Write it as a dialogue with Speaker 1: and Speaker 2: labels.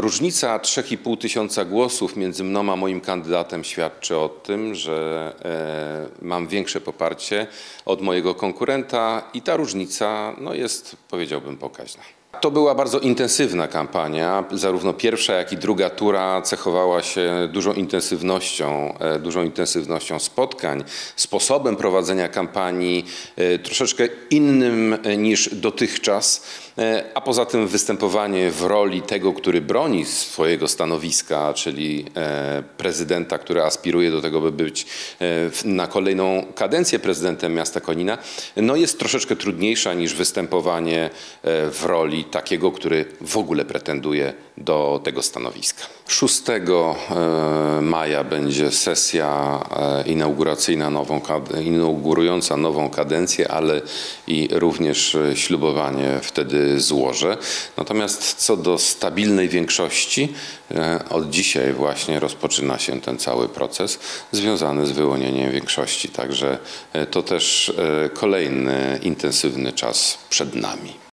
Speaker 1: Różnica 3,5 tysiąca głosów między mną a moim kandydatem świadczy o tym, że e, mam większe poparcie od mojego konkurenta i ta różnica no, jest, powiedziałbym, pokaźna. To była bardzo intensywna kampania. Zarówno pierwsza, jak i druga tura cechowała się dużą intensywnością, e, dużą intensywnością spotkań, sposobem prowadzenia kampanii e, troszeczkę innym e, niż dotychczas, a poza tym występowanie w roli tego, który broni swojego stanowiska, czyli prezydenta, który aspiruje do tego, by być na kolejną kadencję prezydentem miasta Konina, no jest troszeczkę trudniejsza niż występowanie w roli takiego, który w ogóle pretenduje do tego stanowiska. 6 e, maja będzie sesja e, inauguracyjna, nową, inaugurująca nową kadencję, ale i również e, ślubowanie wtedy złożę. Natomiast co do stabilnej większości, od dzisiaj właśnie rozpoczyna się ten cały proces związany z wyłonieniem większości. Także to też kolejny intensywny czas przed nami.